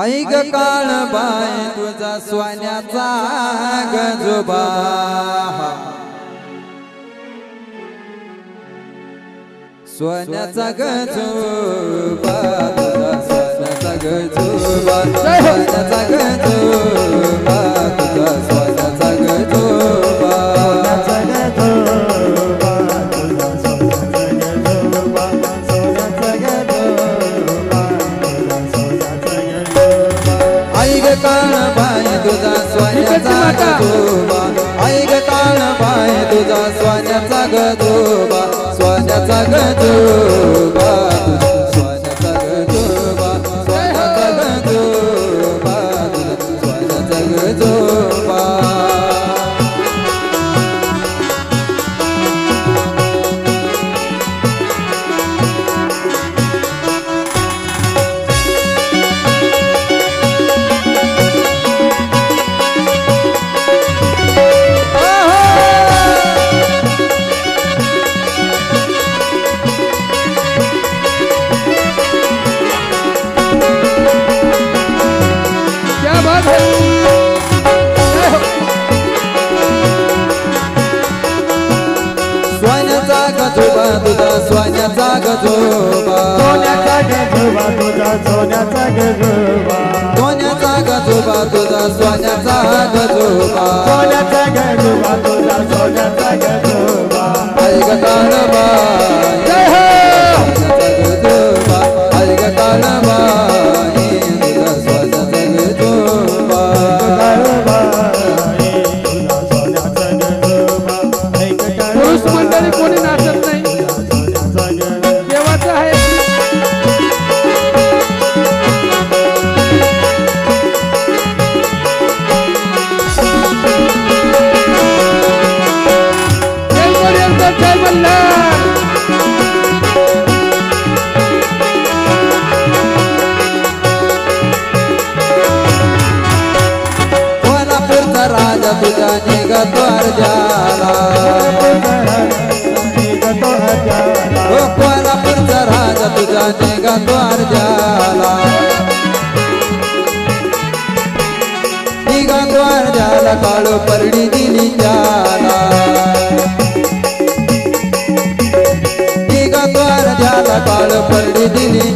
ऐक काळ बाय तुझा स्वान्याचा गजोबा. सोन्याचा गजोबा. सोन्याचा गजोबा. सोन्याचा गजोबा. स्वान्याचा गजोबा ऐक काळ बाय तुझा स्वान्याचा गजोबा स्वान्याचा गजोबा स्वान्याचा गजोबा स्वान्याचा गजोबा गजोबा तुझा स्वान्याचा गजोबा सोन्याचा गजोबा तुझा सोन्याचा गजोबा सोन्याचा गजोबा तुझा स्वान्याचा गजोबा सोन्याचा गजोबा तुझा सोन्याचा गजोबा ऐक काळबा कोल्हापूरचा तुझा निघतो अर्जाला हो कोल्हापूरचा राजा तुझा निघतो अर्जाला निघतो अर्जाला काळू परडी दिली जाला. निघतो अर्जाला काळू परडी दिली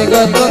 chegando